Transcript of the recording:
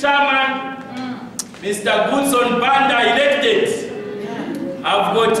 chairman, mm. Mr. Goodson Banda elected. I've got one